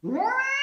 What?